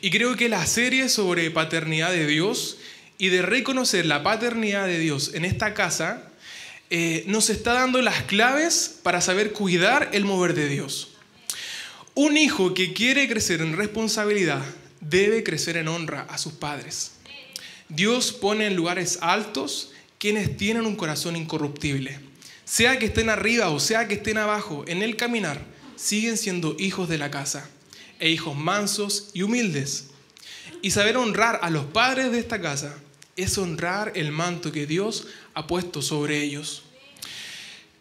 Y creo que la serie sobre paternidad de Dios y de reconocer la paternidad de Dios en esta casa eh, nos está dando las claves para saber cuidar el mover de Dios. Un hijo que quiere crecer en responsabilidad debe crecer en honra a sus padres. Dios pone en lugares altos quienes tienen un corazón incorruptible. Sea que estén arriba o sea que estén abajo, en el caminar, siguen siendo hijos de la casa e hijos mansos y humildes. Y saber honrar a los padres de esta casa es honrar el manto que Dios ha puesto sobre ellos.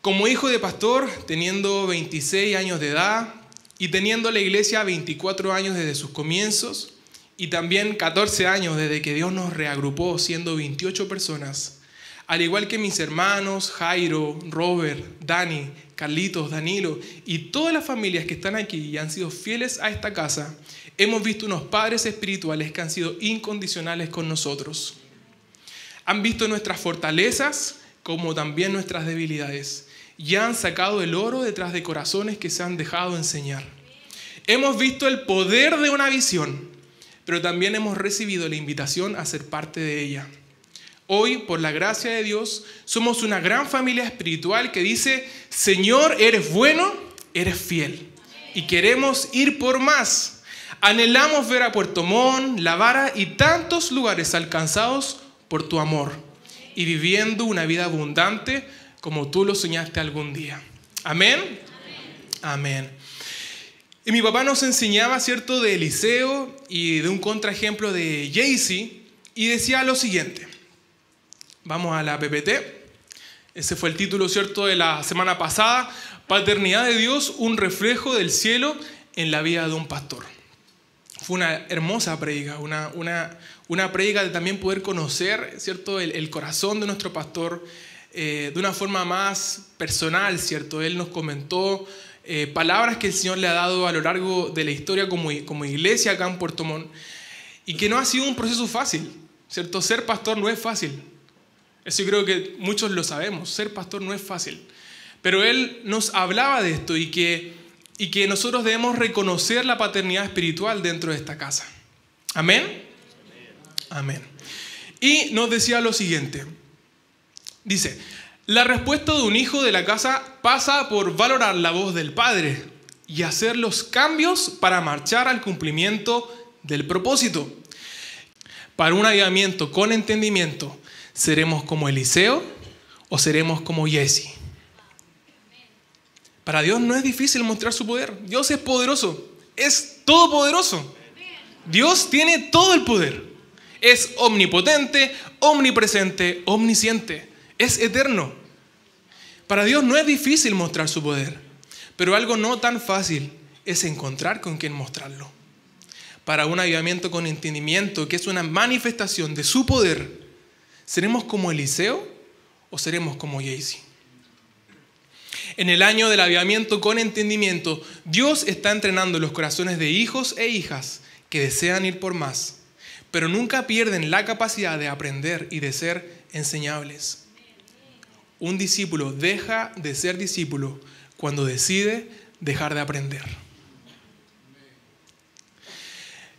Como hijo de pastor, teniendo 26 años de edad y teniendo la iglesia 24 años desde sus comienzos y también 14 años desde que Dios nos reagrupó siendo 28 personas, al igual que mis hermanos Jairo, Robert, Dani, Carlitos, Danilo y todas las familias que están aquí y han sido fieles a esta casa, hemos visto unos padres espirituales que han sido incondicionales con nosotros. Han visto nuestras fortalezas como también nuestras debilidades y han sacado el oro detrás de corazones que se han dejado enseñar. Hemos visto el poder de una visión, pero también hemos recibido la invitación a ser parte de ella. Hoy, por la gracia de Dios, somos una gran familia espiritual que dice, Señor, eres bueno, eres fiel. Y queremos ir por más. Anhelamos ver a Puerto Montt, La Vara y tantos lugares alcanzados por tu amor y viviendo una vida abundante como tú lo soñaste algún día. Amén. Amén. Y mi papá nos enseñaba, ¿cierto?, de Eliseo y de un contraejemplo de Jaycee y decía lo siguiente. Vamos a la PPT. Ese fue el título, ¿cierto?, de la semana pasada. Paternidad de Dios, un reflejo del cielo en la vida de un pastor. Fue una hermosa predica, una, una, una predica de también poder conocer, ¿cierto?, el, corazón de nuestro pastor eh, de una forma más personal, ¿cierto? Él nos comentó eh, palabras que el Señor le ha dado a lo largo de la historia como, como iglesia acá en Puerto Montt y que no ha sido un proceso fácil, ¿cierto? Ser pastor no es fácil. Eso creo que muchos lo sabemos, ser pastor no es fácil. Pero él nos hablaba de esto y que, y que nosotros debemos reconocer la paternidad espiritual dentro de esta casa. Amén. Amén. Y nos decía lo siguiente. Dice, la respuesta de un hijo de la casa pasa por valorar la voz del padre y hacer los cambios para marchar al cumplimiento del propósito. Para un avivamiento con entendimiento, ¿Seremos como Eliseo o seremos como Jesse? Para Dios no es difícil mostrar su poder. Dios es poderoso, es todopoderoso. Dios tiene todo el poder. Es omnipotente, omnipresente, omnisciente. Es eterno. Para Dios no es difícil mostrar su poder, pero algo no tan fácil es encontrar con quien mostrarlo. Para un avivamiento con entendimiento, que es una manifestación de su poder, ¿Seremos como Eliseo o seremos como Jaycee? En el año del avivamiento con entendimiento, Dios está entrenando los corazones de hijos e hijas que desean ir por más, pero nunca pierden la capacidad de aprender y de ser enseñables. Un discípulo deja de ser discípulo cuando decide dejar de aprender.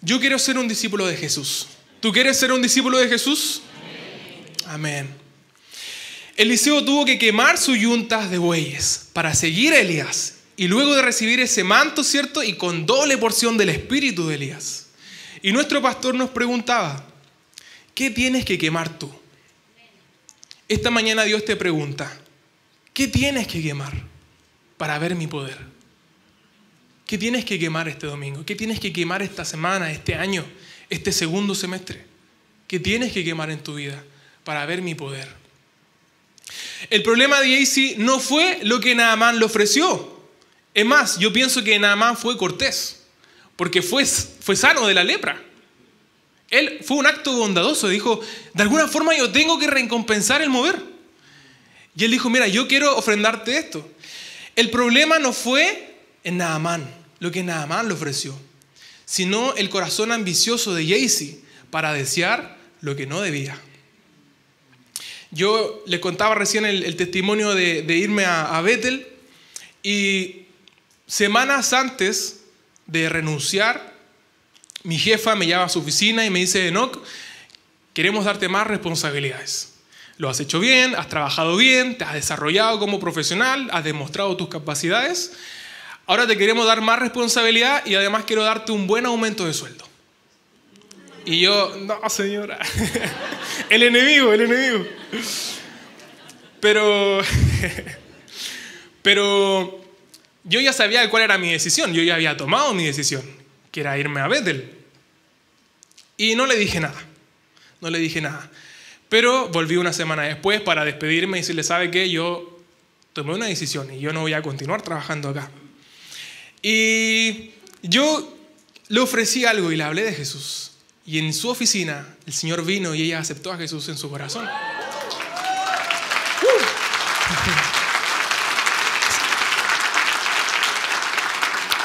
Yo quiero ser un discípulo de Jesús. ¿Tú quieres ser un discípulo de Jesús? Amén. Eliseo tuvo que quemar sus yuntas de bueyes para seguir a Elías y luego de recibir ese manto, ¿cierto? Y con doble porción del espíritu de Elías. Y nuestro pastor nos preguntaba, ¿qué tienes que quemar tú? Esta mañana Dios te pregunta, ¿qué tienes que quemar para ver mi poder? ¿Qué tienes que quemar este domingo? ¿Qué tienes que quemar esta semana, este año, este segundo semestre? ¿Qué tienes que quemar en tu vida? Para ver mi poder. El problema de AC no fue lo que Naamán le ofreció. Es más, yo pienso que Naamán fue cortés, porque fue, fue sano de la lepra. Él fue un acto bondadoso, dijo, de alguna forma yo tengo que recompensar el mover. Y él dijo, mira, yo quiero ofrendarte esto. El problema no fue en Naamán, lo que Naamán le ofreció, sino el corazón ambicioso de Jaycee para desear lo que no debía. Yo les contaba recién el, testimonio de, irme a, a Bethel y semanas antes de renunciar, mi jefa me llama a su oficina y me dice, Enoch, queremos darte más responsabilidades. Lo has hecho bien, has trabajado bien, te has desarrollado como profesional, has demostrado tus capacidades. Ahora te queremos dar más responsabilidad y además quiero darte un buen aumento de sueldo. Y yo, no, señora, el enemigo, el enemigo. Pero, pero yo ya sabía cuál era mi decisión, yo ya había tomado mi decisión, que era irme a Bethel. Y no le dije nada, no le dije nada. Pero volví una semana después para despedirme y decirle, ¿sabe qué? Yo tomé una decisión y yo no voy a continuar trabajando acá. Y yo le ofrecí algo y le hablé de Jesús. Y en su oficina el Señor vino y ella aceptó a Jesús en su corazón.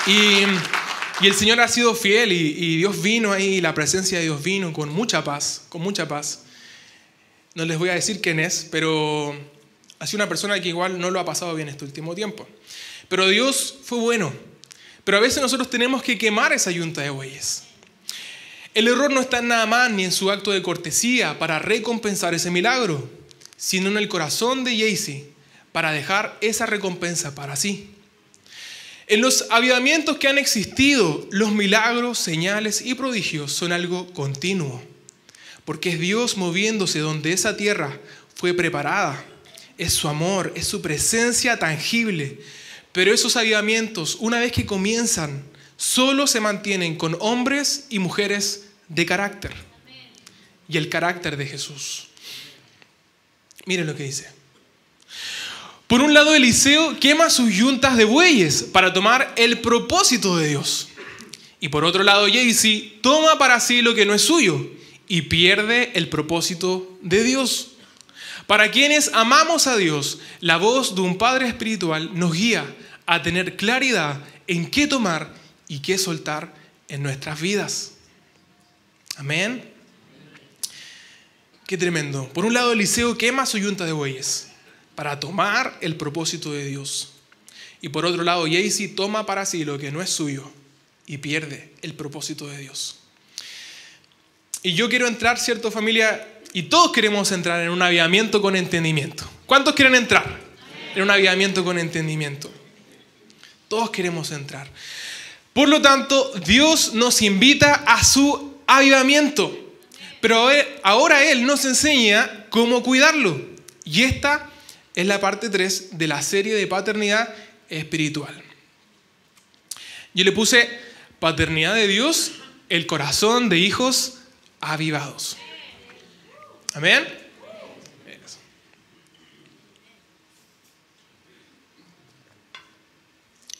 Y, el Señor ha sido fiel y, Dios vino ahí, la presencia de Dios vino con mucha paz, con mucha paz. No les voy a decir quién es, pero ha sido una persona que igual no lo ha pasado bien este último tiempo. Pero Dios fue bueno. Pero a veces nosotros tenemos que quemar esa yunta de bueyes. El error no está en nada más ni en su acto de cortesía para recompensar ese milagro, sino en el corazón de Jaycee para dejar esa recompensa para sí. En los avivamientos que han existido, los milagros, señales y prodigios son algo continuo, porque es Dios moviéndose donde esa tierra fue preparada. Es su amor, es su presencia tangible. Pero esos avivamientos, una vez que comienzan, solo se mantienen con hombres y mujeres de carácter. Y el carácter de Jesús. Miren lo que dice. Por un lado, Eliseo quema sus yuntas de bueyes para tomar el propósito de Dios. Y por otro lado, Jaycee toma para sí lo que no es suyo y pierde el propósito de Dios. Para quienes amamos a Dios, la voz de un Padre Espiritual nos guía a tener claridad en qué tomar y qué soltar en nuestras vidas. Amén. Qué tremendo. Por un lado, Eliseo quema su yunta de bueyes para tomar el propósito de Dios. Y por otro lado, Jaycee toma para sí lo que no es suyo y pierde el propósito de Dios. Y yo quiero entrar, ¿cierto familia? Y todos queremos entrar en un avivamiento con entendimiento. ¿Cuántos quieren entrar en un avivamiento con entendimiento? Todos queremos entrar. Por lo tanto, Dios nos invita a su avivamiento. Pero ahora Él nos enseña cómo cuidarlo. Y esta es la parte 3 de la serie de paternidad espiritual. Yo le puse paternidad de Dios, el corazón de hijos avivados. Amén.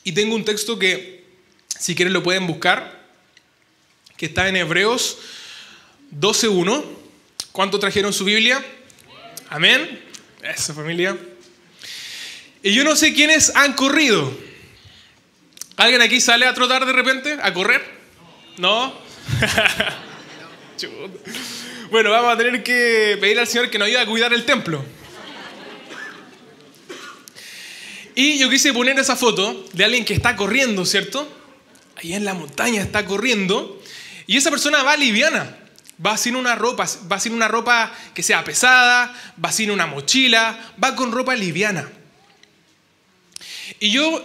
Y tengo un texto que, si quieren, lo pueden buscar, que está en Hebreos 12.1. ¿Cuánto trajeron su Biblia? Amén. Esa familia. Y yo no sé quiénes han corrido. ¿Alguien aquí sale a trotar de repente? ¿A correr? ¿No? bueno, vamos a tener que pedir al Señor que nos ayude a cuidar el templo. Y yo quise poner esa foto de alguien que está corriendo, ¿cierto? Ahí en la montaña está corriendo. Y esa persona va liviana. Va sin una ropa, va sin una ropa que sea pesada, va sin una mochila, va con ropa liviana. Y yo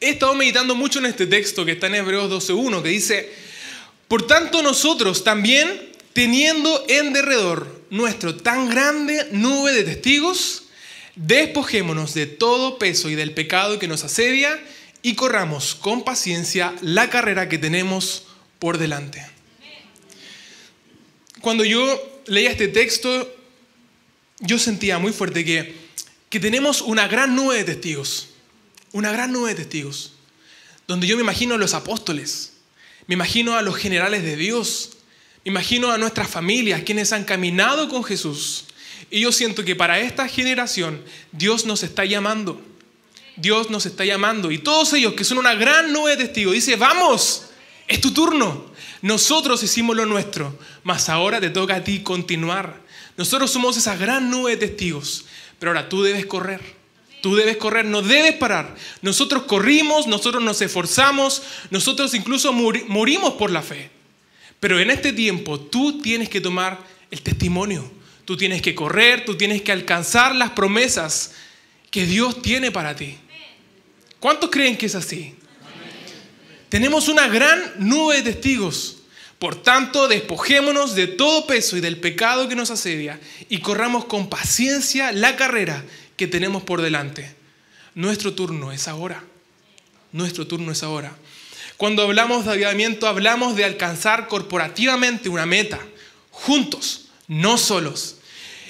he estado meditando mucho en este texto que está en Hebreos 12.1, que dice, por tanto nosotros también, teniendo en derredor nuestro tan grande nube de testigos, despojémonos de todo peso y del pecado que nos asedia y corramos con paciencia la carrera que tenemos por delante cuando yo leía este texto, yo sentía muy fuerte que, que tenemos una gran nube de testigos, una gran nube de testigos, donde yo me imagino a los apóstoles, me imagino a los generales de Dios, me imagino a nuestras familias, quienes han caminado con Jesús. Y yo siento que para esta generación Dios nos está llamando. Dios nos está llamando. Y todos ellos que son una gran nube de testigos, dice, vamos, es tu turno. Nosotros hicimos lo nuestro, mas ahora te toca a ti continuar. Nosotros somos esa gran nube de testigos, pero ahora tú debes correr. Tú debes correr, no debes parar. Nosotros corrimos, nosotros nos esforzamos, nosotros incluso morimos por la fe. Pero en este tiempo tú tienes que tomar el testimonio. Tú tienes que correr, tú tienes que alcanzar las promesas que Dios tiene para ti. ¿Cuántos creen que es así? Tenemos una gran nube de testigos. Por tanto, despojémonos de todo peso y del pecado que nos asedia y corramos con paciencia la carrera que tenemos por delante. Nuestro turno es ahora. Nuestro turno es ahora. Cuando hablamos de avivamiento, hablamos de alcanzar corporativamente una meta, juntos, no solos.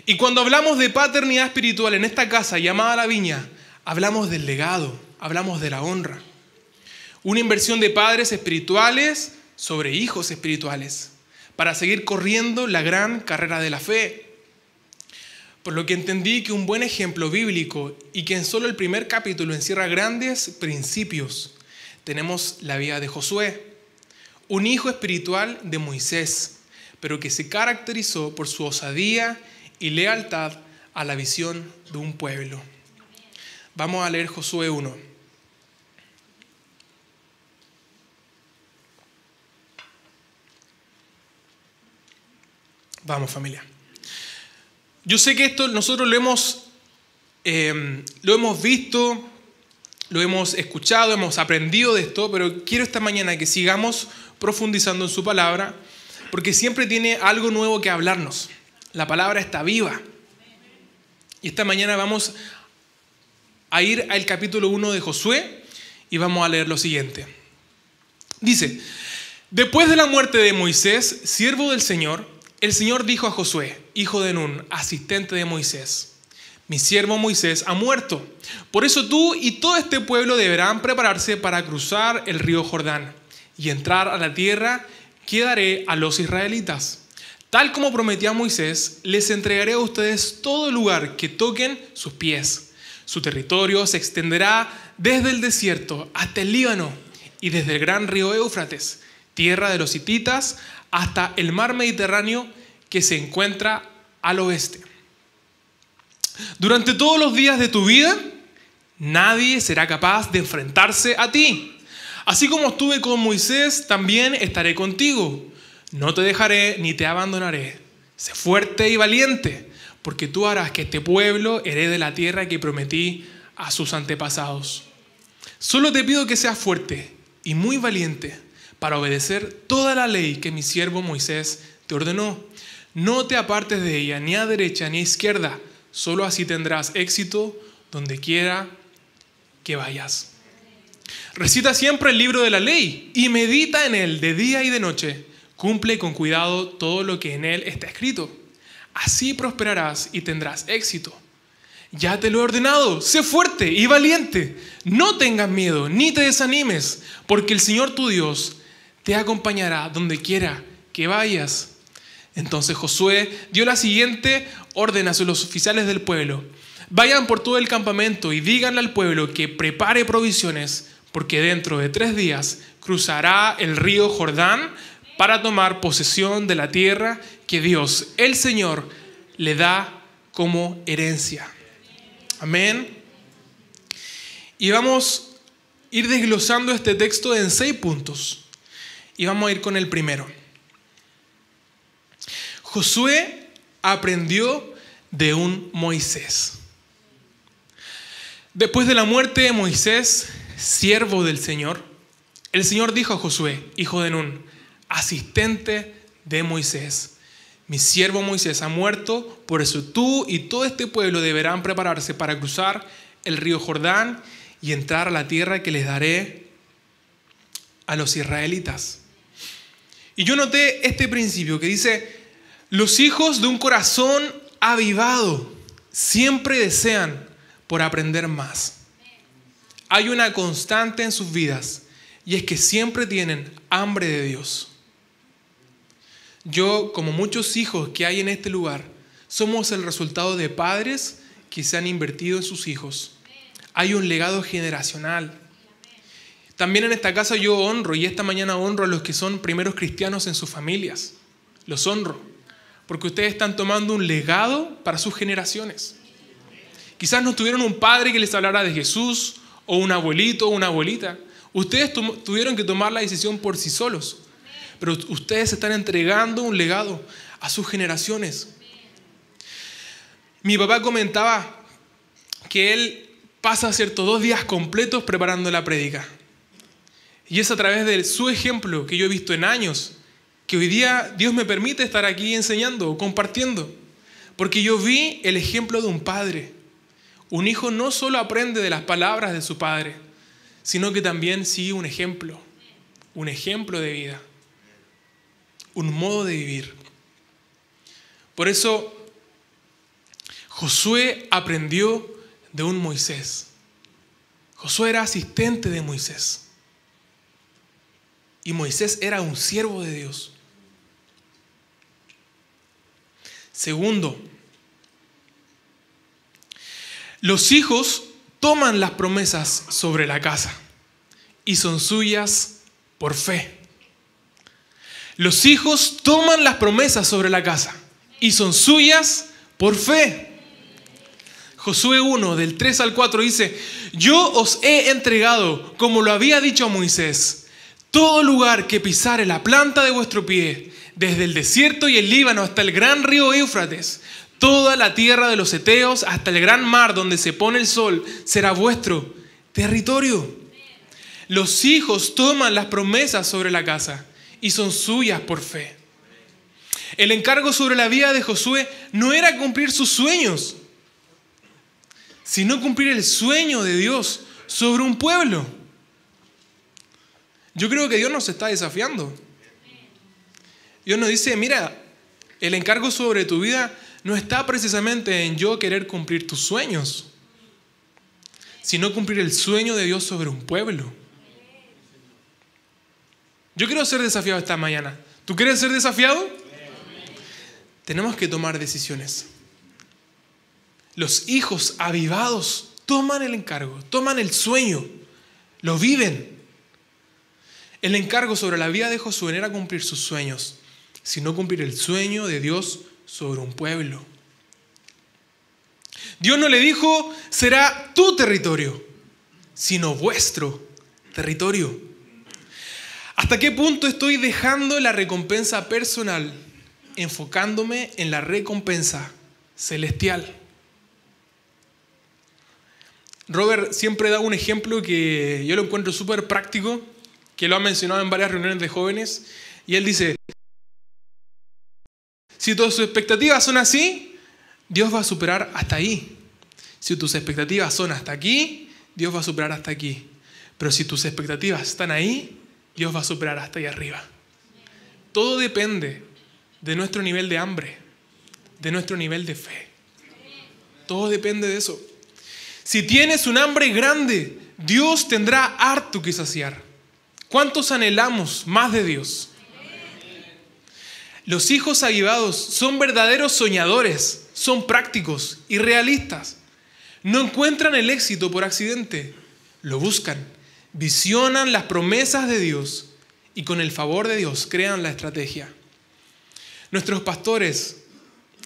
Y cuando hablamos de paternidad espiritual en esta casa llamada la viña, hablamos del legado, hablamos de la honra. Una inversión de padres espirituales sobre hijos espirituales para seguir corriendo la gran carrera de la fe. Por lo que entendí que un buen ejemplo bíblico y que en solo el primer capítulo encierra grandes principios tenemos la vida de Josué, un hijo espiritual de Moisés, pero que se caracterizó por su osadía y lealtad a la visión de un pueblo. Vamos a leer Josué 1. Vamos familia. Yo sé que esto nosotros lo hemos, eh, lo hemos visto, lo hemos escuchado, hemos aprendido de esto, pero quiero esta mañana que sigamos profundizando en su palabra, porque siempre tiene algo nuevo que hablarnos. La palabra está viva. Y esta mañana vamos a ir al capítulo 1 de Josué y vamos a leer lo siguiente. Dice, después de la muerte de Moisés, siervo del Señor, el Señor dijo a Josué, hijo de Nun, asistente de Moisés, mi siervo Moisés ha muerto. Por eso tú y todo este pueblo deberán prepararse para cruzar el río Jordán y entrar a la tierra que daré a los israelitas. Tal como prometí a Moisés, les entregaré a ustedes todo lugar que toquen sus pies. Su territorio se extenderá desde el desierto hasta el Líbano y desde el gran río Éufrates, tierra de los hititas, hasta el mar Mediterráneo que se encuentra al oeste. Durante todos los días de tu vida, nadie será capaz de enfrentarse a ti. Así como estuve con Moisés, también estaré contigo. No te dejaré ni te abandonaré. Sé fuerte y valiente, porque tú harás que este pueblo herede la tierra que prometí a sus antepasados. Solo te pido que seas fuerte y muy valiente para obedecer toda la ley que mi siervo Moisés te ordenó. No te apartes de ella, ni a derecha ni a izquierda Solo así tendrás éxito donde quiera que vayas. Recita siempre el libro de la ley y medita en él de día y de noche. Cumple con cuidado todo lo que en él está escrito. Así prosperarás y tendrás éxito. Ya te lo he ordenado, sé fuerte y valiente. No tengas miedo ni te desanimes, porque el Señor tu Dios te acompañará donde quiera que vayas. Entonces Josué dio la siguiente orden a los oficiales del pueblo. Vayan por todo el campamento y díganle al pueblo que prepare provisiones, porque dentro de tres días cruzará el río Jordán para tomar posesión de la tierra que Dios, el Señor, le da como herencia. Amén. Y vamos a ir desglosando este texto en seis puntos. Y vamos a ir con el primero. Josué aprendió de un Moisés. Después de la muerte de Moisés, siervo del Señor, el Señor dijo a Josué, hijo de Nun, asistente de Moisés, mi siervo Moisés ha muerto, por eso tú y todo este pueblo deberán prepararse para cruzar el río Jordán y entrar a la tierra que les daré a los israelitas. Y yo noté este principio que dice, los hijos de un corazón avivado siempre desean por aprender más. Hay una constante en sus vidas y es que siempre tienen hambre de Dios. Yo, como muchos hijos que hay en este lugar, somos el resultado de padres que se han invertido en sus hijos. Hay un legado generacional. También en esta casa yo honro y esta mañana honro a los que son primeros cristianos en sus familias. Los honro porque ustedes están tomando un legado para sus generaciones. Quizás no tuvieron un padre que les hablara de Jesús, o un abuelito o una abuelita. Ustedes tuvieron que tomar la decisión por sí solos. pero ustedes están entregando un legado a sus generaciones. Mi papá comentaba que él pasa cierto dos días completos preparando la prédica. Y es a través de su ejemplo que yo he visto en años que hoy día Dios me permite estar aquí enseñando o compartiendo. Porque yo vi el ejemplo de un padre. Un hijo no solo aprende de las palabras de su padre, sino que también sigue un ejemplo, un ejemplo de vida, un modo de vivir. Por eso Josué aprendió de un Moisés. Josué era asistente de Moisés. Y Moisés era un siervo de Dios. Segundo, los hijos toman las promesas sobre la casa y son suyas por fe. Los hijos toman las promesas sobre la casa y son suyas por fe. Josué 1, del 3 al 4 dice, yo os he entregado, como lo había dicho a Moisés, todo lugar que pisare la planta de vuestro pie, desde el desierto y el Líbano hasta el gran río Éufrates, toda la tierra de los Eteos hasta el gran mar donde se pone el sol, será vuestro territorio. Los hijos toman las promesas sobre la casa y son suyas por fe. El encargo sobre la vida de Josué no era cumplir sus sueños, sino cumplir el sueño de Dios sobre un pueblo. Yo creo que Dios nos está desafiando. Dios nos dice, mira, el encargo sobre tu vida no está precisamente en yo querer cumplir tus sueños, sino cumplir el sueño de Dios sobre un pueblo. Yo quiero ser desafiado esta mañana. ¿Tú quieres ser desafiado? Tenemos que tomar decisiones. Los hijos avivados toman el encargo, toman el sueño, lo viven. El encargo sobre la vida de Josué era cumplir sus sueños sino cumplir el sueño de Dios sobre un pueblo. Dios no le dijo, será tu territorio, sino vuestro territorio. ¿Hasta qué punto estoy dejando la recompensa personal, enfocándome en la recompensa celestial? Robert siempre da un ejemplo que yo lo encuentro súper práctico, que lo ha mencionado en varias reuniones de jóvenes, y él dice, si tus expectativas son así, Dios va a superar hasta ahí. Si tus expectativas son hasta aquí, Dios va a superar hasta aquí. Pero si tus expectativas están ahí, Dios va a superar hasta ahí arriba. Todo depende de nuestro nivel de hambre, de nuestro nivel de fe. Todo depende de eso. Si tienes un hambre grande, Dios tendrá harto que saciar. ¿Cuántos anhelamos más de Dios? Los hijos avivados son verdaderos soñadores, son prácticos y realistas. No encuentran el éxito por accidente, lo buscan, visionan las promesas de Dios y con el favor de Dios crean la estrategia. Nuestros pastores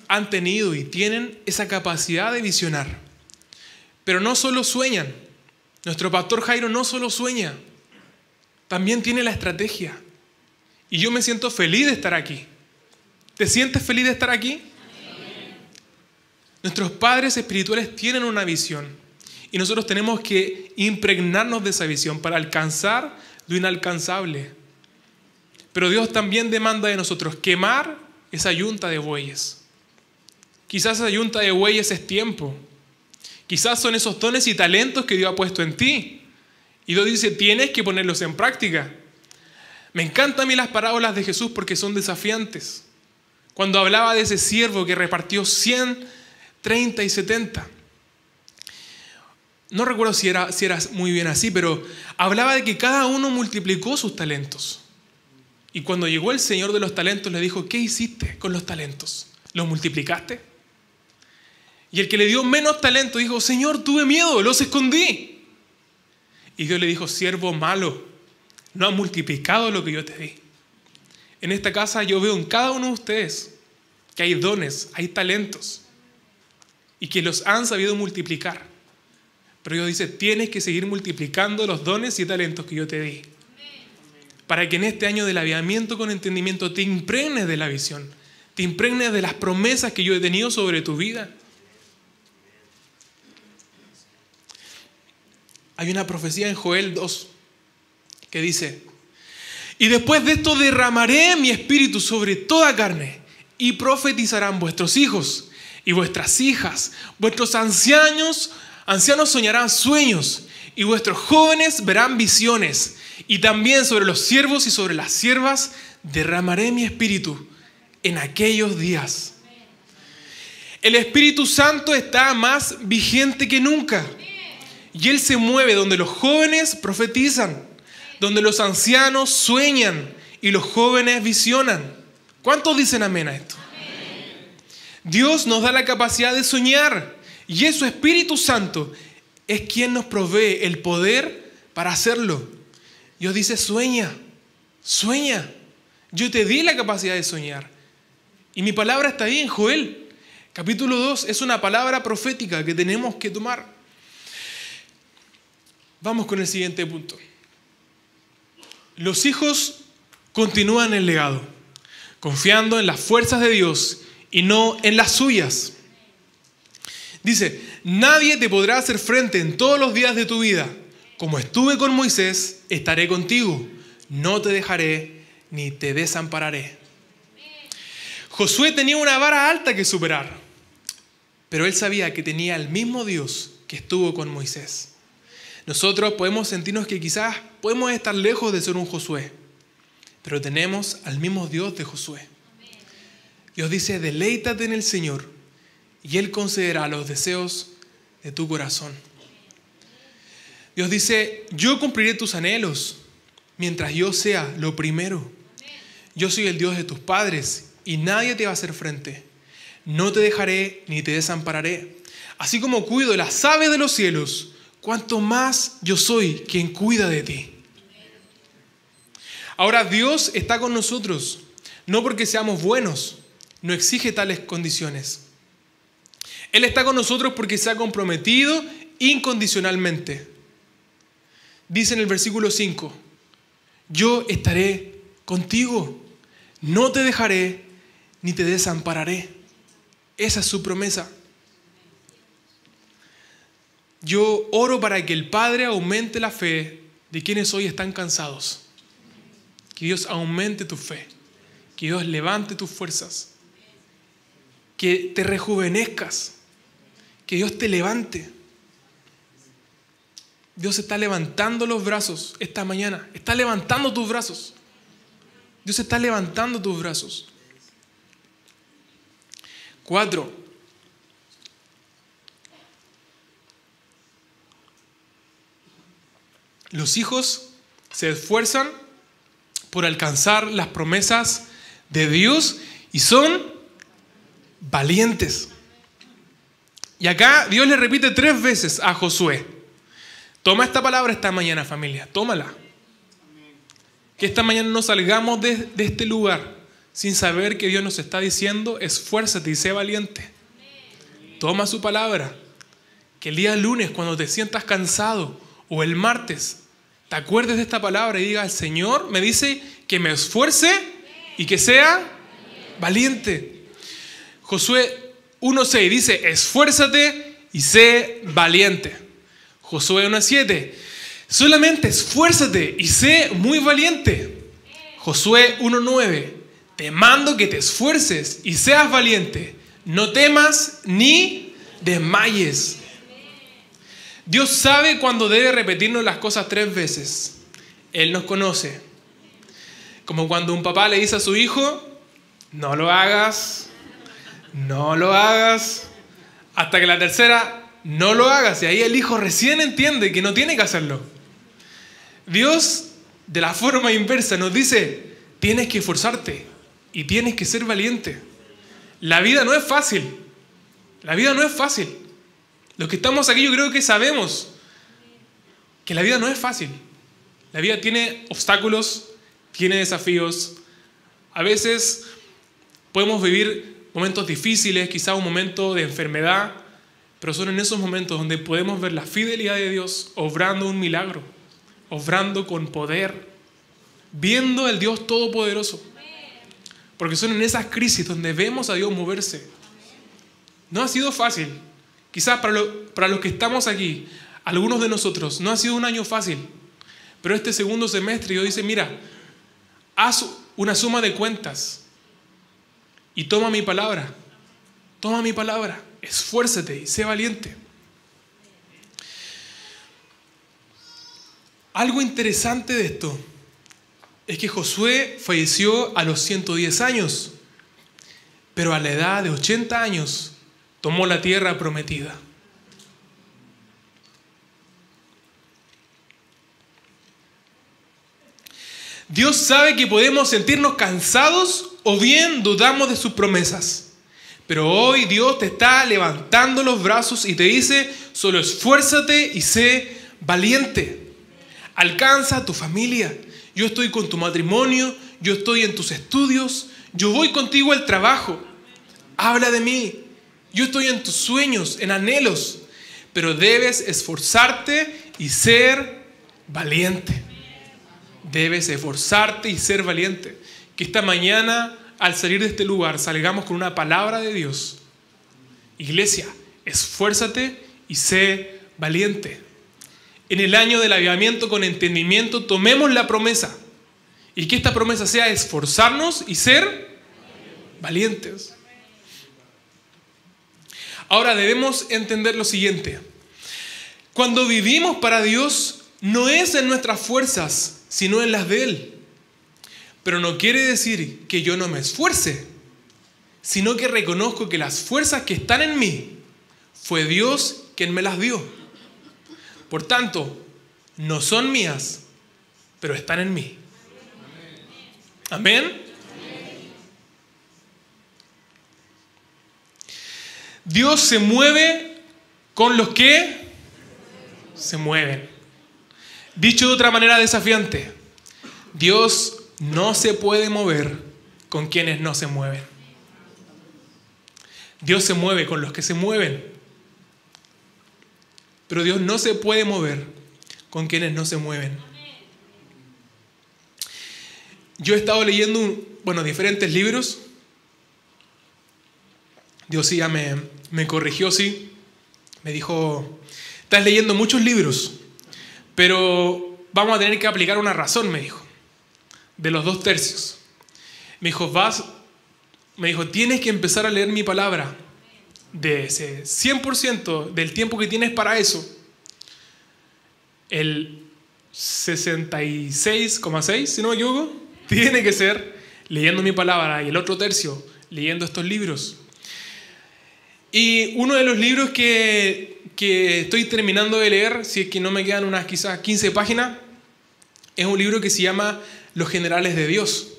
han tenido y tienen esa capacidad de visionar, pero no solo sueñan. Nuestro pastor Jairo no solo sueña, también tiene la estrategia. Y yo me siento feliz de estar aquí. ¿Te sientes feliz de estar aquí? Nuestros padres espirituales tienen una visión y nosotros tenemos que impregnarnos de esa visión para alcanzar lo inalcanzable. Pero Dios también demanda de nosotros quemar esa yunta de bueyes. Quizás esa yunta de bueyes es tiempo. Quizás son esos dones y talentos que Dios ha puesto en ti. Y Dios dice, tienes que ponerlos en práctica. Me encantan a mí las parábolas de Jesús porque son desafiantes. Cuando hablaba de ese siervo que repartió 100, 30 y 70. No recuerdo si era, si muy bien así, pero hablaba de que cada uno multiplicó sus talentos. Y cuando llegó el Señor de los talentos le dijo, ¿qué hiciste con los talentos? ¿Los multiplicaste? Y el que le dio menos talento dijo, Señor, tuve miedo, los escondí. Y Dios le dijo, siervo malo, no ha multiplicado lo que yo te di. En esta casa yo veo en cada uno de ustedes que hay dones, hay talentos y que los han sabido multiplicar. Pero Dios dice, tienes que seguir multiplicando los dones y talentos que yo te di. para que en este año del aviamiento con entendimiento te impregnes de la visión, te impregnes de las promesas que yo he tenido sobre tu vida. Hay una profecía en Joel 2 que dice, y después de esto derramaré mi espíritu sobre toda carne y profetizarán vuestros hijos y vuestras hijas, vuestros ancianos, ancianos soñarán sueños y vuestros jóvenes verán visiones y también sobre los siervos y sobre las siervas derramaré mi espíritu en aquellos días. El Espíritu Santo está más vigente que nunca. Y Él se mueve donde los jóvenes profetizan, donde los ancianos sueñan y los jóvenes visionan. ¿Cuántos dicen amén a esto? Dios nos da la capacidad de soñar y es su Espíritu Santo es quien nos provee el poder para hacerlo. Dios dice, sueña, sueña. Yo te di la capacidad de soñar. Y mi palabra está ahí en Joel. Capítulo 2 es una palabra profética que tenemos que tomar. Vamos con el siguiente punto. Los hijos continúan el legado, confiando en las fuerzas de Dios y no en las suyas. Dice, nadie te podrá hacer frente en todos los días de tu vida. Como estuve con Moisés, estaré contigo. No te dejaré ni te desampararé. Josué tenía una vara alta que superar, pero él sabía que tenía el mismo Dios que estuvo con Moisés. Nosotros podemos sentirnos que quizás podemos estar lejos de ser un Josué, pero tenemos al mismo Dios de Josué. Dios dice, deleítate en el Señor y Él concederá los deseos de tu corazón. Dios dice, yo cumpliré tus anhelos mientras yo sea lo primero. Yo soy el Dios de tus padres y nadie te va a hacer frente. No te dejaré ni te desampararé. Así como cuido las aves de los cielos, cuanto más yo soy quien cuida de ti. Ahora Dios está con nosotros, no porque seamos buenos, no exige tales condiciones. Él está con nosotros porque se ha comprometido incondicionalmente. Dice en el versículo 5, yo estaré contigo, no te dejaré ni te desampararé. Esa es su promesa. Yo oro para que el Padre aumente la fe de quienes hoy están cansados. Que Dios aumente tu fe. Que Dios levante tus fuerzas. Que te rejuvenezcas que Dios te levante. Dios está levantando los brazos esta mañana. Está levantando tus brazos. Dios está levantando tus brazos. Cuatro. Los hijos se esfuerzan por alcanzar las promesas de Dios y son valientes. Y acá Dios le repite tres veces a Josué. Toma esta palabra esta mañana, familia. Tómala. Que esta mañana no salgamos de, este lugar sin saber que Dios nos está diciendo, esfuérzate y sé valiente. Toma su palabra. Que el día lunes, cuando te sientas cansado, o el martes, te acuerdes de esta palabra y digas, el Señor me dice que me esfuerce y que sea valiente. Josué 1.6 dice, esfuérzate y sé valiente. Josué 1.7, solamente esfuérzate y sé muy valiente. Josué 1.9, te mando que te esfuerces y seas valiente. No temas ni desmayes. Dios sabe cuándo debe repetirnos las cosas tres veces. Él nos conoce. Como cuando un papá le dice a su hijo, no lo hagas, no lo hagas. Hasta que la tercera, no lo hagas. Y ahí el hijo recién entiende que no tiene que hacerlo. Dios, de la forma inversa, nos dice, tienes que esforzarte y tienes que ser valiente. La vida no es fácil. La vida no es fácil. Los que estamos aquí yo creo que sabemos que la vida no es fácil. La vida tiene obstáculos, tiene desafíos. A veces podemos vivir momentos difíciles, quizá un momento de enfermedad, pero son en esos momentos donde podemos ver la fidelidad de Dios obrando un milagro, obrando con poder. viendo al Dios Todopoderoso. Porque son en esas crisis donde vemos a Dios moverse. No ha sido fácil. Quizás para, los que estamos aquí, algunos de nosotros, no ha sido un año fácil. Pero este segundo semestre Dios dice, mira, haz una suma de cuentas y toma mi palabra. Toma mi palabra. Esfuérzate y sé valiente. Algo interesante de esto es que Josué falleció a los 110 años, pero a la edad de 80 años tomó la tierra prometida. Dios sabe que podemos sentirnos cansados o bien dudamos de sus promesas. Pero hoy Dios te está levantando los brazos y te dice, solo esfuérzate y sé valiente. Alcanza a tu familia. Yo estoy con tu matrimonio, yo estoy en tus estudios, yo voy contigo al trabajo. Habla de mí. Yo estoy en tus sueños, en anhelos. Pero debes esforzarte y ser valiente. Debes esforzarte y ser valiente. Que esta mañana, al salir de este lugar, salgamos con una palabra de Dios. Iglesia, esfuérzate y sé valiente. En el año del avivamiento con entendimiento, tomemos la promesa. Y que esta promesa sea esforzarnos y ser valientes. Ahora debemos entender lo siguiente. Cuando vivimos para Dios, no es en nuestras fuerzas, sino en las de Él. Pero no quiere decir que yo no me esfuerce, sino que reconozco que las fuerzas que están en mí fue Dios quien me las dio. Por tanto, no son mías, pero están en mí. Amén. Dios se mueve con los que se mueven. Dicho de otra manera desafiante, Dios no se puede mover con quienes no se mueven. Dios se mueve con los que se mueven. Pero Dios no se puede mover con quienes no se mueven. Yo he estado leyendo, bueno, diferentes libros. Dios ya me, me corrigió, sí. Me dijo, estás leyendo muchos libros. Pero vamos a tener que aplicar una razón, me dijo, de los dos tercios. Me dijo, vas, me dijo, tienes que empezar a leer mi palabra de ese 100% del tiempo que tienes para eso. El 66,6, si no me equivoco, tiene que ser leyendo mi palabra y el otro tercio leyendo estos libros. Y uno de los libros que que estoy terminando de leer, si es que no me quedan unas quizás 15 páginas, es un libro que se llama Los Generales de Dios.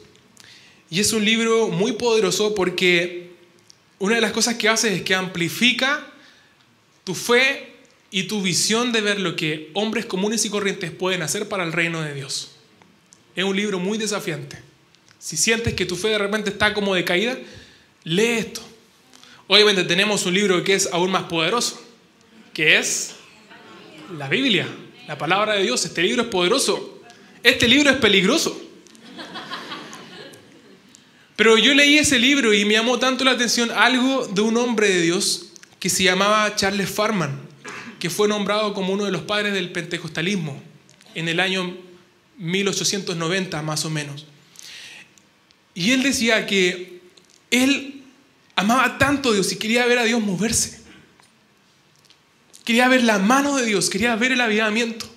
Y es un libro muy poderoso porque una de las cosas que hace es que amplifica tu fe y tu visión de ver lo que hombres comunes y corrientes pueden hacer para el reino de Dios. Es un libro muy desafiante. Si sientes que tu fe de repente está como decaída, lee esto. Obviamente tenemos un libro que es aún más poderoso, que es la Biblia, la palabra de Dios. Este libro es poderoso. Este libro es peligroso. Pero yo leí ese libro y me llamó tanto la atención algo de un hombre de Dios que se llamaba Charles Farman, que fue nombrado como uno de los padres del pentecostalismo en el año 1890 más o menos. Y él decía que él amaba tanto a Dios y quería ver a Dios moverse. Quería ver la mano de Dios, quería ver el avivamiento.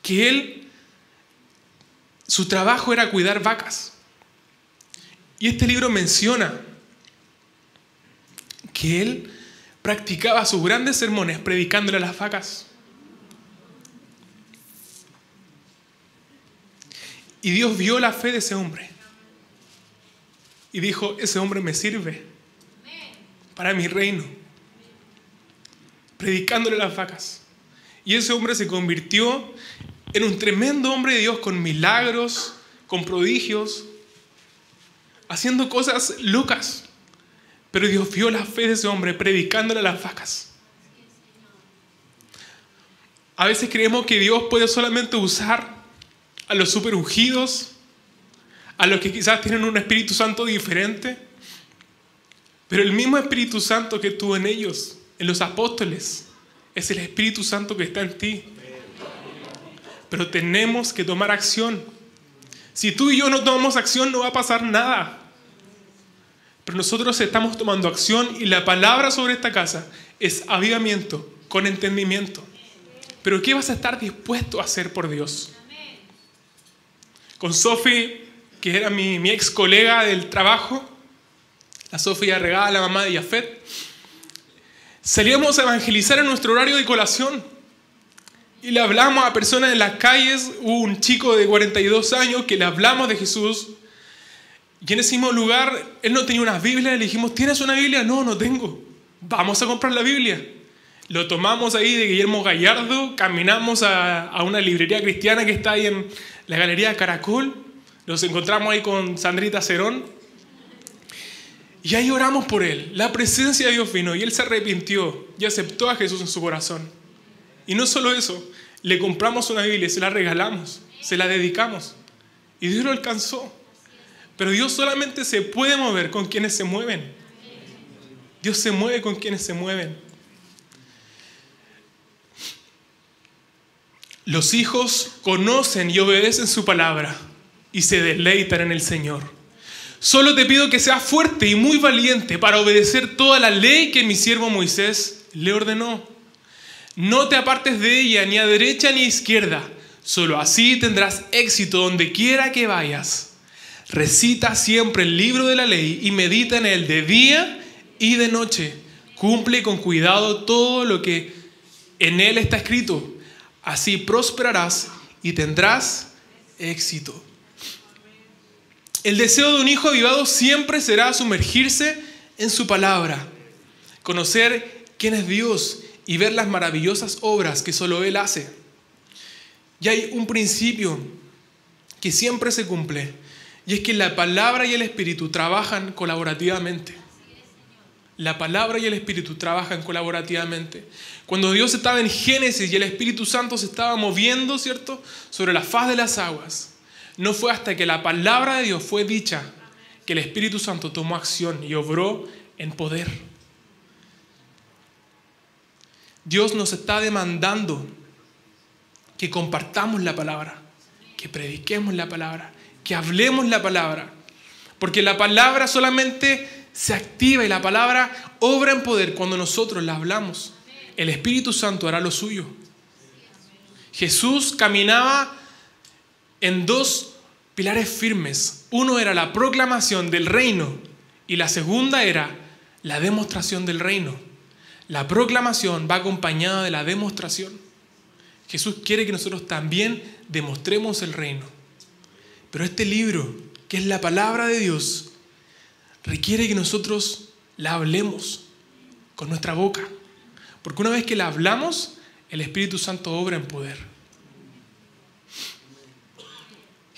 Que él, su trabajo era cuidar vacas. Y este libro menciona que él practicaba sus grandes sermones predicándole a las vacas. Y Dios vio la fe de ese hombre. Y dijo, ese hombre me sirve para mi reino predicándole las vacas. Y ese hombre se convirtió en un tremendo hombre de Dios con milagros, con prodigios, haciendo cosas locas. Pero Dios vio la fe de ese hombre predicándole a las vacas. A veces creemos que Dios puede solamente usar a los super ungidos, a los que quizás tienen un Espíritu Santo diferente, pero el mismo Espíritu Santo que estuvo en ellos, en los apóstoles, es el Espíritu Santo que está en ti. Pero tenemos que tomar acción. Si tú y yo no tomamos acción no va a pasar nada. Pero nosotros estamos tomando acción y la palabra sobre esta casa es avivamiento con entendimiento. Pero ¿qué vas a estar dispuesto a hacer por Dios? Con Sophie, que era mi, ex colega del trabajo, la Sofía regada, la mamá de Yafet, salíamos a evangelizar en nuestro horario de colación. Y le hablamos a personas en las calles, hubo un chico de 42 años que le hablamos de Jesús. Y en ese mismo lugar, él no tenía una Biblia, le dijimos, ¿tienes una Biblia? No, no tengo. Vamos a comprar la Biblia. Lo tomamos ahí de Guillermo Gallardo, caminamos a, a una librería cristiana que está ahí en la Galería Caracol, nos encontramos ahí con Sandrita Cerón, y ahí oramos por él. La presencia de Dios vino y él se arrepintió y aceptó a Jesús en su corazón. Y no solo eso, le compramos una Biblia, se la regalamos, se la dedicamos. Y Dios lo alcanzó. Pero Dios solamente se puede mover con quienes se mueven. Dios se mueve con quienes se mueven. Los hijos conocen y obedecen su palabra y se deleitan en el Señor. Solo te pido que seas fuerte y muy valiente para obedecer toda la ley que mi siervo Moisés le ordenó. No te apartes de ella ni a derecha ni a izquierda. Solo así tendrás éxito donde quiera que vayas. Recita siempre el libro de la ley y medita en él de día y de noche. Cumple con cuidado todo lo que en él está escrito. Así prosperarás y tendrás éxito. El deseo de un hijo avivado siempre será sumergirse en su palabra, conocer quién es Dios y ver las maravillosas obras que solo Él hace. Y hay un principio que siempre se cumple, y es que la palabra y el espíritu trabajan colaborativamente. La palabra y el espíritu trabajan colaborativamente. Cuando Dios estaba en Génesis y el Espíritu Santo se estaba moviendo, ¿cierto?, sobre la faz de las aguas, no fue hasta que la palabra de Dios fue dicha que el Espíritu Santo tomó acción y obró en poder. Dios nos está demandando que compartamos la palabra, que prediquemos la palabra, que hablemos la palabra. Porque la palabra solamente se activa y la palabra obra en poder cuando nosotros la hablamos. El Espíritu Santo hará lo suyo. Jesús caminaba en dos pilares firmes. Uno era la proclamación del reino y la segunda era la demostración del reino. La proclamación va acompañada de la demostración. Jesús quiere que nosotros también demostremos el reino. Pero este libro, que es la palabra de Dios, requiere que nosotros la hablemos con nuestra boca. Porque una vez que la hablamos, el Espíritu Santo obra en poder.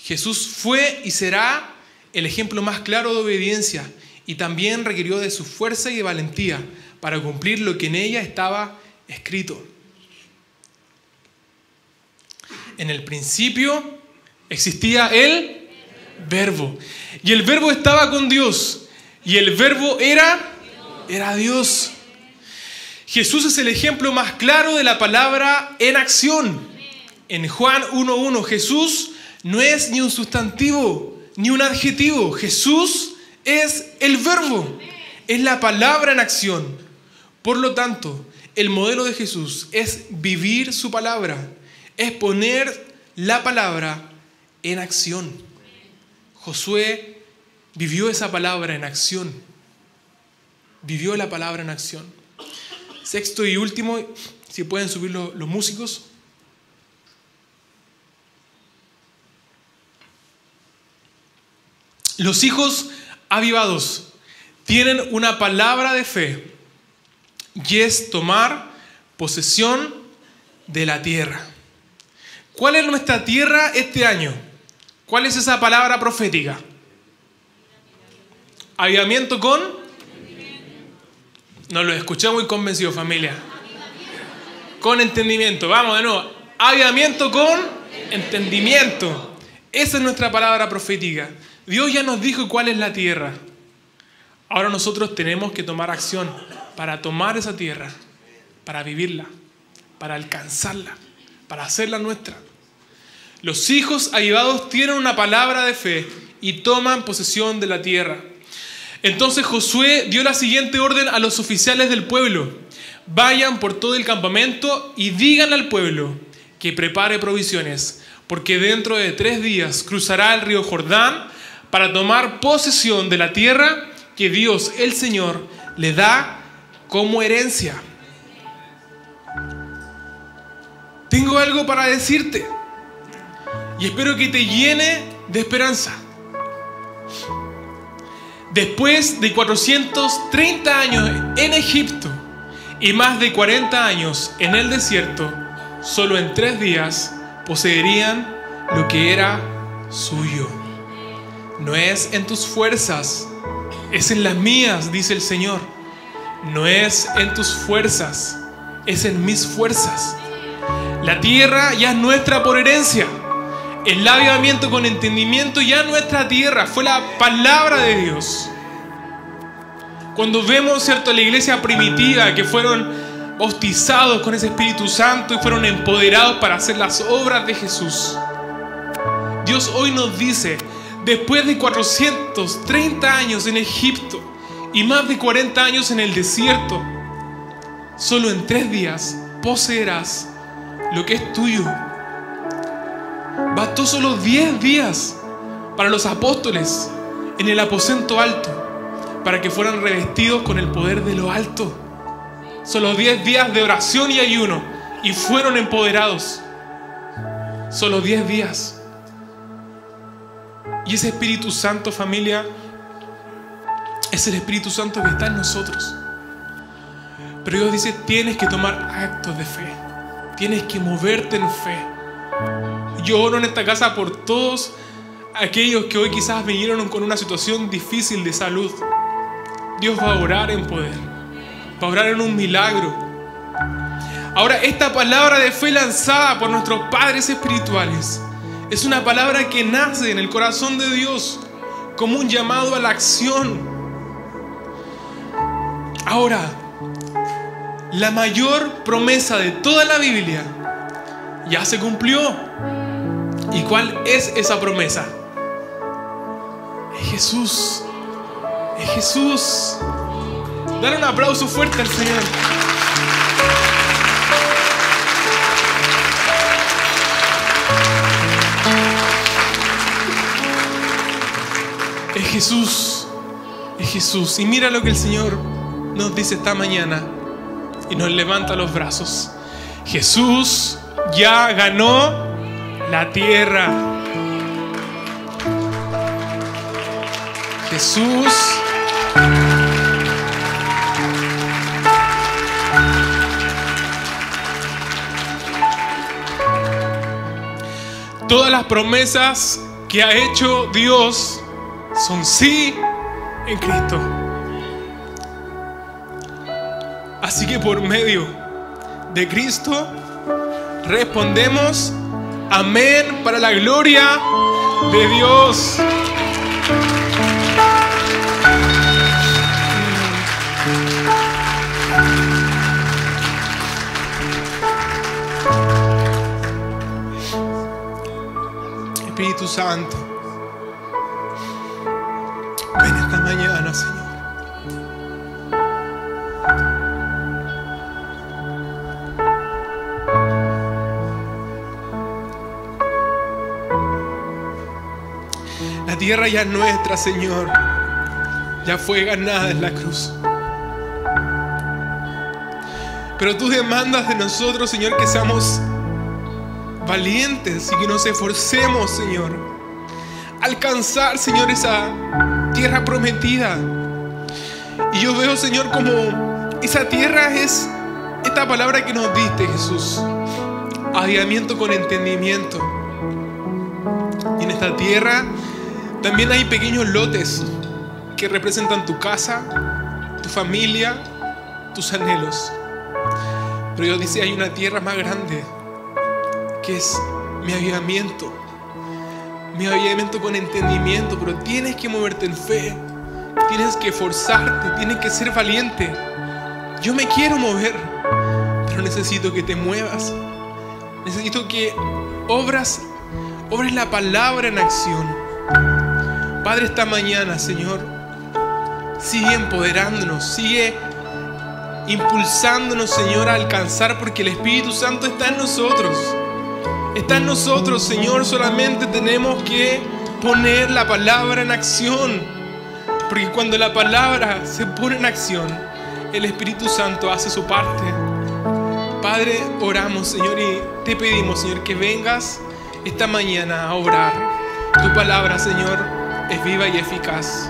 Jesús fue y será el ejemplo más claro de obediencia y también requirió de su fuerza y de valentía para cumplir lo que en ella estaba escrito. En el principio existía el verbo y el verbo estaba con Dios y el verbo era era Dios. Jesús es el ejemplo más claro de la palabra en acción. En Juan 1.1 Jesús no es ni un sustantivo, ni un adjetivo. Jesús es el verbo, es la palabra en acción. Por lo tanto, el modelo de Jesús es vivir su palabra, es poner la palabra en acción. Josué vivió esa palabra en acción. Vivió la palabra en acción. Sexto y último, si pueden subir los músicos. Los hijos avivados tienen una palabra de fe y es tomar posesión de la tierra. ¿Cuál es nuestra tierra este año? ¿Cuál es esa palabra profética? Avivamiento con... No lo escuché muy convencido, familia. Con entendimiento. Vamos de nuevo. Avivamiento con entendimiento. Esa es nuestra palabra profética. Dios ya nos dijo cuál es la tierra. Ahora nosotros tenemos que tomar acción para tomar esa tierra, para vivirla, para alcanzarla, para hacerla nuestra. Los hijos ayudados tienen una palabra de fe y toman posesión de la tierra. Entonces Josué dio la siguiente orden a los oficiales del pueblo. Vayan por todo el campamento y digan al pueblo que prepare provisiones, porque dentro de tres días cruzará el río Jordán para tomar posesión de la tierra que Dios, el Señor, le da como herencia. Tengo algo para decirte y espero que te llene de esperanza. Después de 430 años en Egipto y más de 40 años en el desierto, solo en tres días poseerían lo que era suyo. No es en tus fuerzas, es en las mías, dice el Señor. No es en tus fuerzas, es en mis fuerzas. La tierra ya es nuestra por herencia. El avivamiento con entendimiento ya nuestra tierra. Fue la palabra de Dios. Cuando vemos, ¿cierto?, la iglesia primitiva que fueron bautizados con ese Espíritu Santo y fueron empoderados para hacer las obras de Jesús. Dios hoy nos dice, después de 430 años en Egipto y más de 40 años en el desierto, solo en tres días poseerás lo que es tuyo. Bastó solo 10 días para los apóstoles en el aposento alto, para que fueran revestidos con el poder de lo alto. Solo 10 días de oración y ayuno y fueron empoderados. Solo 10 días. Y ese Espíritu Santo, familia, es el Espíritu Santo que está en nosotros. Pero Dios dice, tienes que tomar actos de fe. Tienes que moverte en fe. Yo oro en esta casa por todos aquellos que hoy quizás vinieron con una situación difícil de salud. Dios va a orar en poder. Va a orar en un milagro. Ahora, esta palabra de fe lanzada por nuestros padres espirituales es una palabra que nace en el corazón de Dios como un llamado a la acción. Ahora, la mayor promesa de toda la Biblia ya se cumplió. ¿Y cuál es esa promesa? Es Jesús. Es Jesús. Dale un aplauso fuerte al Señor. Jesús, es Jesús. Y mira lo que el Señor nos dice esta mañana y nos levanta los brazos. Jesús ya ganó la tierra. Jesús Todas las promesas que ha hecho Dios son sí en Cristo. Así que por medio de Cristo respondemos amén para la gloria de Dios. Espíritu Santo, tierra ya es nuestra, Señor. Ya fue ganada en la cruz. Pero tú demandas de nosotros, Señor, que seamos valientes y que nos esforcemos, Señor. Alcanzar, Señor, esa tierra prometida. Y yo veo, Señor, como esa tierra es esta palabra que nos diste, Jesús. Aviamiento con entendimiento. Y en esta tierra también hay pequeños lotes que representan tu casa, tu familia, tus anhelos. Pero Dios dice, hay una tierra más grande, que es mi avivamiento, mi avivamiento con entendimiento, pero tienes que moverte en fe, tienes que forzarte, tienes que ser valiente. Yo me quiero mover, pero necesito que te muevas. Necesito que obras, obres la palabra en acción. Padre, esta mañana, Señor, sigue empoderándonos, sigue impulsándonos, Señor, a alcanzar porque el Espíritu Santo está en nosotros. Está en nosotros, Señor, solamente tenemos que poner la palabra en acción. Porque cuando la palabra se pone en acción, el Espíritu Santo hace su parte. Padre, oramos, Señor, y te pedimos, Señor, que vengas esta mañana a obrar. Tu palabra, Señor, es viva y eficaz.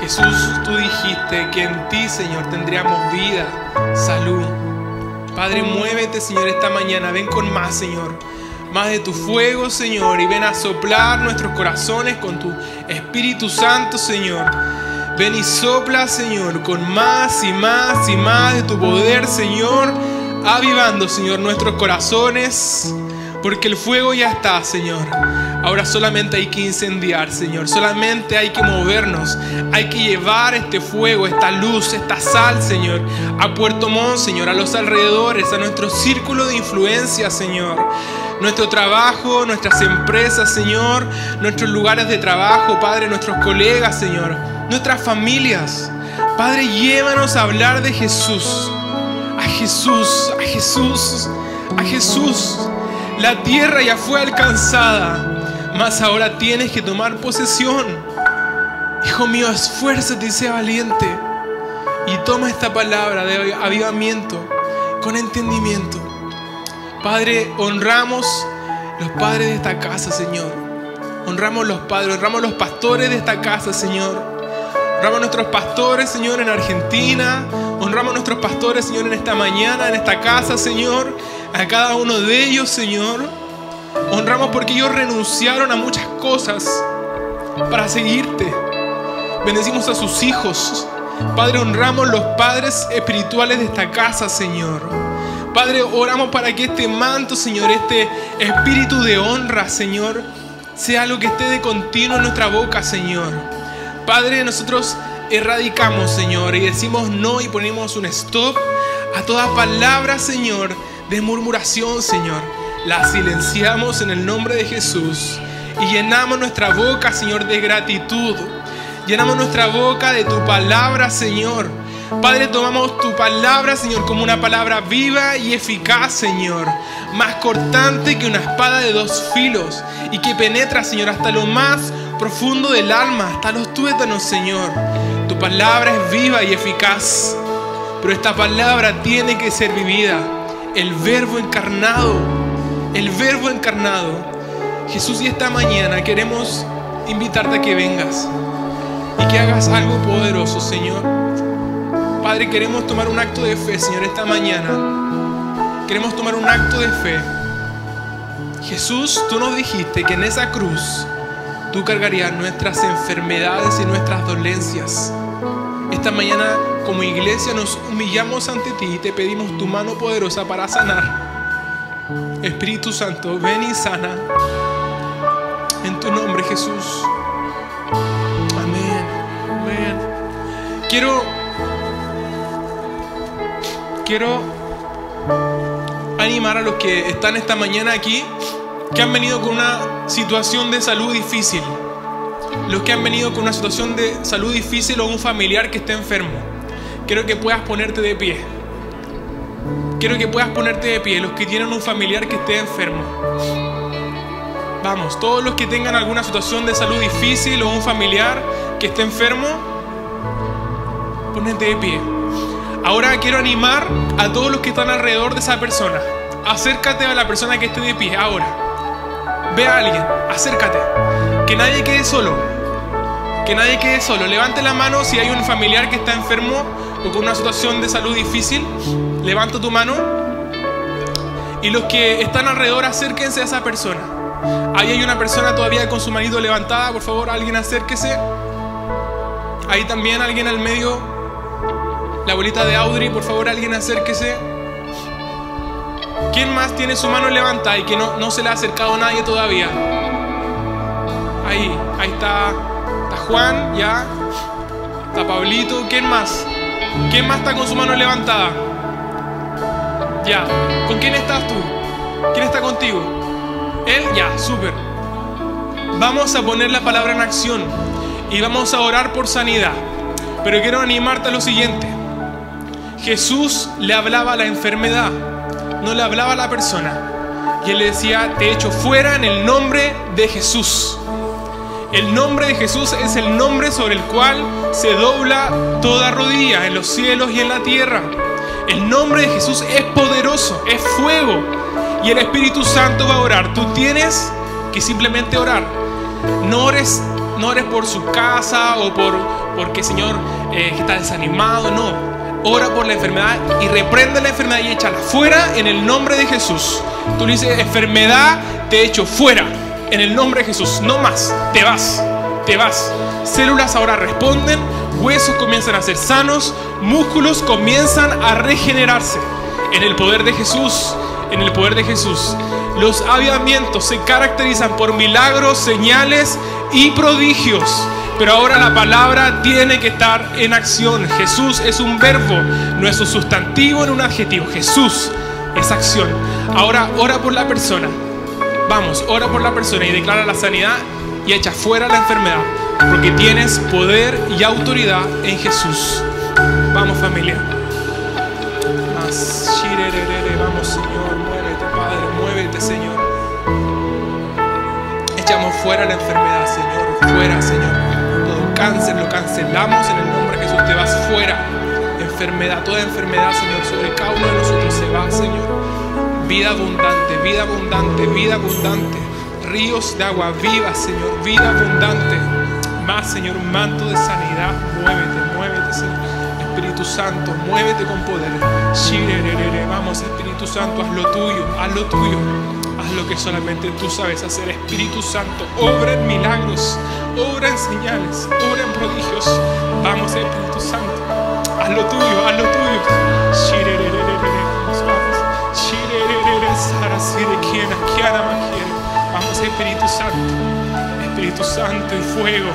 Jesús, tú dijiste que en ti, Señor, tendríamos vida, salud. Padre, muévete, Señor, esta mañana. Ven con más, Señor. Más de tu fuego, Señor. Y ven a soplar nuestros corazones con tu Espíritu Santo, Señor. Ven y sopla, Señor, con más y más y más de tu poder, Señor. Avivando, Señor, nuestros corazones. Porque el fuego ya está, Señor. Ahora solamente hay que incendiar, Señor. Solamente hay que movernos. Hay que llevar este fuego, esta luz, esta sal, Señor, a Puerto Montt, Señor, a los alrededores, a nuestro círculo de influencia, Señor. Nuestro trabajo, nuestras empresas, Señor. Nuestros lugares de trabajo, Padre, nuestros colegas, Señor. Nuestras familias. Padre, llévanos a hablar de Jesús. A Jesús, a Jesús, a Jesús. La tierra ya fue alcanzada, mas ahora tienes que tomar posesión. Hijo mío, esfuérzate y sea valiente. Y toma esta palabra de avivamiento con entendimiento. Padre, honramos los padres de esta casa, Señor. Honramos los padres, honramos los pastores de esta casa, Señor. Honramos a nuestros pastores, Señor, en Argentina. Honramos a nuestros pastores, Señor, en esta mañana, en esta casa, Señor a cada uno de ellos, Señor. Honramos porque ellos renunciaron a muchas cosas para seguirte. Bendecimos a sus hijos. Padre, honramos los padres espirituales de esta casa, Señor. Padre, oramos para que este manto, Señor, este espíritu de honra, Señor, sea lo que esté de continuo en nuestra boca, Señor. Padre, nosotros erradicamos, Señor, y decimos no y ponemos un stop a toda palabra, Señor, de murmuración, Señor. La silenciamos en el nombre de Jesús y llenamos nuestra boca, Señor, de gratitud. Llenamos nuestra boca de tu palabra, Señor. Padre, tomamos tu palabra, Señor, como una palabra viva y eficaz, Señor. Más cortante que una espada de dos filos y que penetra, Señor, hasta lo más profundo del alma, hasta los tuétanos, Señor. Tu palabra es viva y eficaz, pero esta palabra tiene que ser vivida el verbo encarnado, el verbo encarnado. Jesús, y esta mañana queremos invitarte a que vengas y que hagas algo poderoso, Señor. Padre, queremos tomar un acto de fe, Señor, esta mañana. Queremos tomar un acto de fe. Jesús, tú nos dijiste que en esa cruz tú cargarías nuestras enfermedades y nuestras dolencias. Esta mañana como iglesia nos humillamos ante ti y te pedimos tu mano poderosa para sanar. Espíritu Santo, ven y sana. En tu nombre, Jesús. Amén. Quiero quiero animar a los que están esta mañana aquí que han venido con una situación de salud difícil los que han venido con una situación de salud difícil o un familiar que esté enfermo, quiero que puedas ponerte de pie. Quiero que puedas ponerte de pie, los que tienen un familiar que esté enfermo. Vamos, todos los que tengan alguna situación de salud difícil o un familiar que esté enfermo, ponete de pie. Ahora quiero animar a todos los que están alrededor de esa persona. Acércate a la persona que esté de pie ahora. Ve a alguien, acércate. Que nadie quede solo. Que nadie quede solo. Levante la mano si hay un familiar que está enfermo o con una situación de salud difícil. Levanta tu mano. Y los que están alrededor, acérquense a esa persona. Ahí hay una persona todavía con su manito levantada. Por favor, alguien acérquese. Ahí también alguien al medio. La abuelita de Audrey, por favor, alguien acérquese. ¿Quién más tiene su mano levantada y que no, no se le ha acercado nadie todavía? Ahí, ahí está Juan, ya. Está Pablito. ¿Quién más? ¿Quién más está con su mano levantada? Ya. ¿Con quién estás tú? ¿Quién está contigo? Él, ya, súper. Vamos a poner la palabra en acción y vamos a orar por sanidad. Pero quiero animarte a lo siguiente. Jesús le hablaba a la enfermedad, no le hablaba a la persona. Y él le decía, te echo fuera en el nombre de Jesús. El nombre de Jesús es el nombre sobre el cual se dobla toda rodilla en los cielos y en la tierra. El nombre de Jesús es poderoso, es fuego. Y el Espíritu Santo va a orar. Tú tienes que simplemente orar. No ores, no ores por su casa o por porque Señor eh, está desanimado. No. Ora por la enfermedad y reprende la enfermedad y échala fuera en el nombre de Jesús. Tú le dices, enfermedad, te echo fuera en el nombre de Jesús. No más. Te vas. Te vas. Células ahora responden. Huesos comienzan a ser sanos. Músculos comienzan a regenerarse. En el poder de Jesús. En el poder de Jesús. Los avivamientos se caracterizan por milagros, señales y prodigios. Pero ahora la palabra tiene que estar en acción. Jesús es un verbo, no es un sustantivo, no un adjetivo. Jesús es acción. Ahora ora por la persona. Vamos, ora por la persona y declara la sanidad y echa fuera la enfermedad. Porque tienes poder y autoridad en Jesús. Vamos familia. Vamos Señor, muévete Padre, muévete Señor. Echamos fuera la enfermedad Señor, fuera Señor. Todo cáncer lo cancelamos en el nombre de Jesús. Te vas fuera. Enfermedad, toda enfermedad Señor, sobre cada uno de nosotros se va Señor. Vida abundante, vida abundante, vida abundante. Ríos de agua viva Señor, vida abundante. Más Señor, un manto de sanidad. Muévete, muévete Señor. Espíritu Santo, muévete con poder. Vamos, Espíritu Santo, haz lo tuyo, haz lo tuyo. Haz lo que solamente tú sabes hacer, Espíritu Santo. Obra en milagros, obra en señales, obra en prodigios. Vamos, Espíritu Santo. Haz lo tuyo, haz lo tuyo. Vamos, Espíritu Santo. Espíritu Santo y fuego,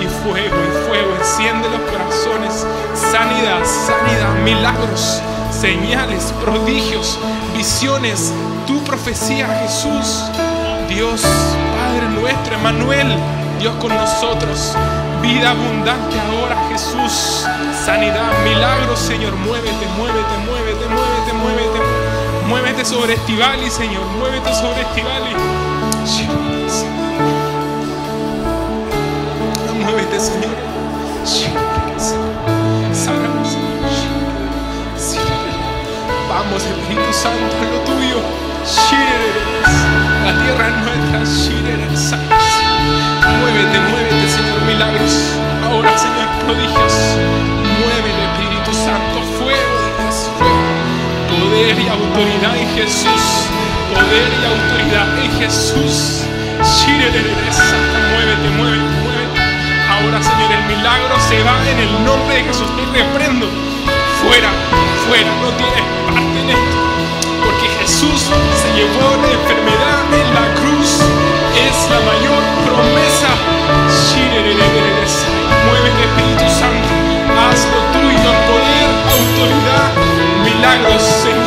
y fuego, y fuego. Enciende los corazones. Sanidad, sanidad, milagros, señales, prodigios, visiones. Tu profecía, Jesús. Dios, Padre nuestro, Emanuel, Dios con nosotros. Vida abundante ahora, Jesús. Sanidad, milagros, Señor. Muévete, muévete, muévete, muévete. Muévete sobre Estivali, Señor. Muévete sobre Estivali. Muévete, Señor. Vamos, Espíritu Santo, a lo tuyo. La tierra es nuestra. Muévete, muévete, Señor, milagros. Ahora, Señor, prodigios. Poder y autoridad en Jesús. Poder y autoridad en Jesús. Muévete, muévete, muévete. Ahora, Señor, el milagro se va en el nombre de Jesús. Te reprendo. Fuera, fuera, no tienes parte en esto. Porque Jesús se llevó la enfermedad en la cruz. Es la mayor promesa. Muévete, Espíritu Santo. Haz lo tuyo, poder, autoridad, milagros, señales,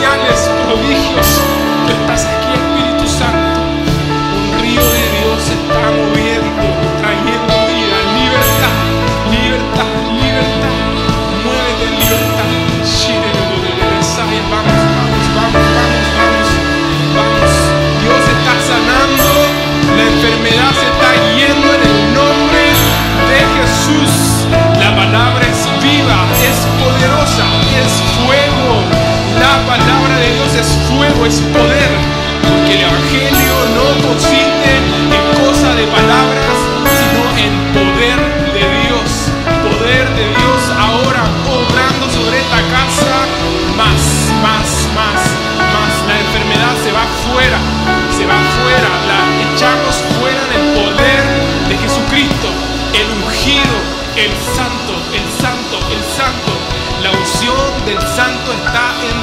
es fuego, es poder. Porque el Evangelio no consiste en cosa de palabras, sino en poder de Dios. Poder de Dios ahora obrando sobre esta casa. Más, más, más, más. La enfermedad se va fuera, se va fuera. La echamos fuera en el poder de Jesucristo. El ungido, el santo, el santo, el santo. La unción del santo está en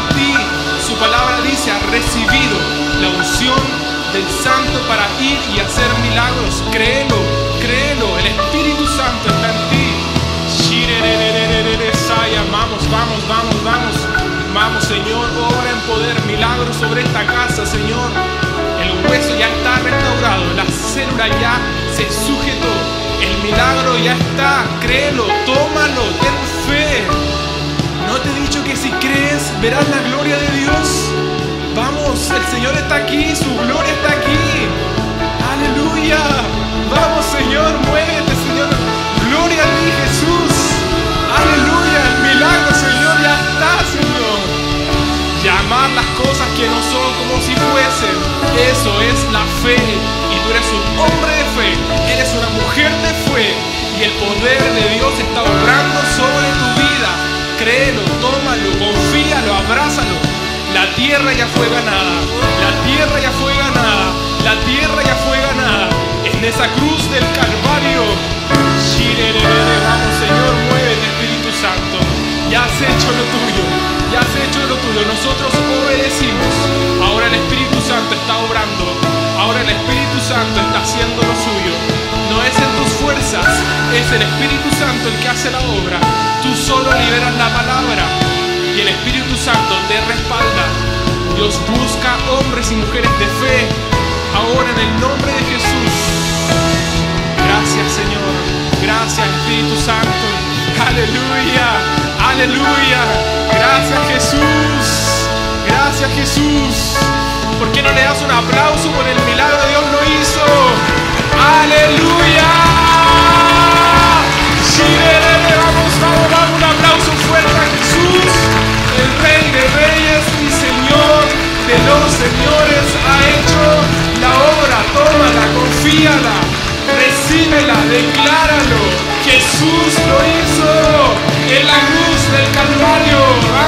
del santo para ir y hacer milagros. Créelo, créelo, el Espíritu Santo está en ti. Vamos, vamos, vamos, vamos. Vamos, Señor, obra en poder, milagro sobre esta casa, Señor. El hueso ya está restaurado, la célula ya se sujetó. El milagro ya está, créelo, tómalo, ten fe. ¿No te he dicho que si crees verás la gloria de Dios? Vamos, el Señor está aquí, su gloria está aquí. Aleluya. Vamos, Señor, muévete, tierra ya fue ganada. La tierra ya fue ganada. La tierra ya fue ganada. En esa cruz del Calvario. Vamos, Señor, muévete, Espíritu Santo. Ya has hecho lo tuyo. Ya has hecho lo tuyo. Nosotros obedecimos. Ahora el Espíritu Santo está obrando. Ahora el Espíritu Santo está haciendo lo suyo. No es en tus fuerzas, es el Espíritu Santo el que hace la obra. Tú solo liberas la palabra el Espíritu Santo te respalda. Dios busca hombres y mujeres de fe. Ahora en el nombre de Jesús. Gracias Señor. Gracias Espíritu Santo. Aleluya. Aleluya. Gracias Jesús. Gracias Jesús. ¿Por qué no le das un aplauso por el milagro que Dios lo hizo? Aleluya. Shirerere, de los señores ha hecho la obra, tómala, confíala, recíbela, decláralo. Jesús lo hizo en la cruz del Calvario.